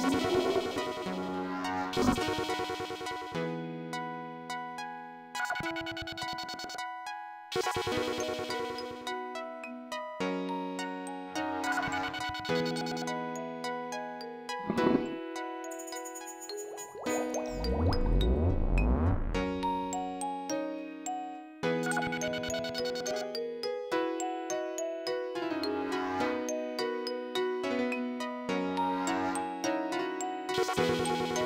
Thank you. うん。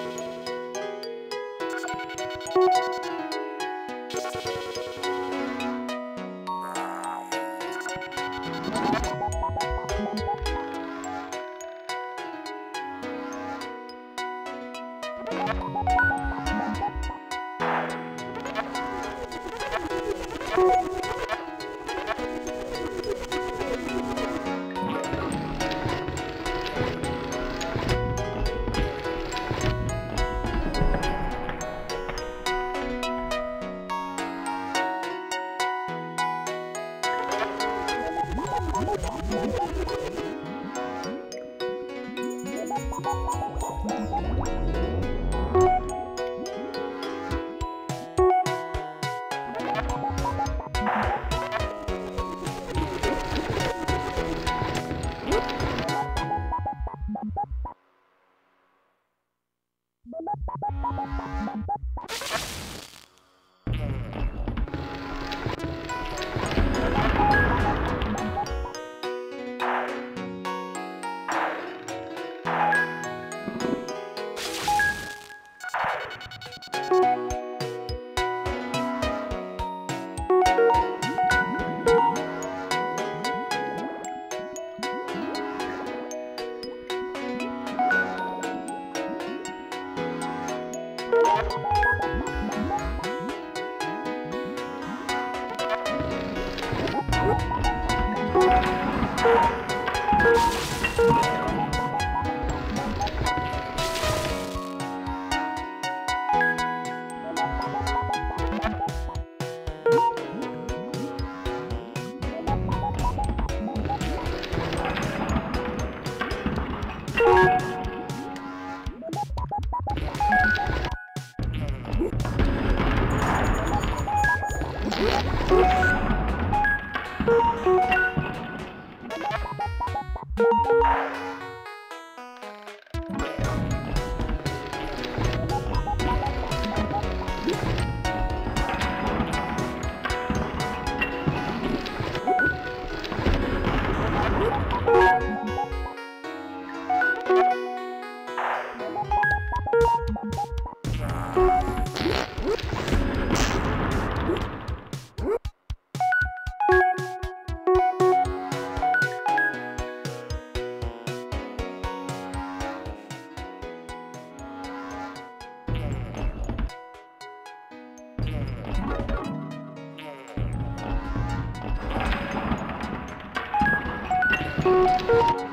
Música